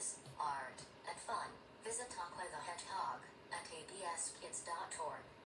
stories, art, and fun, visit Talk Takwa the Hedgehog at abskids.org.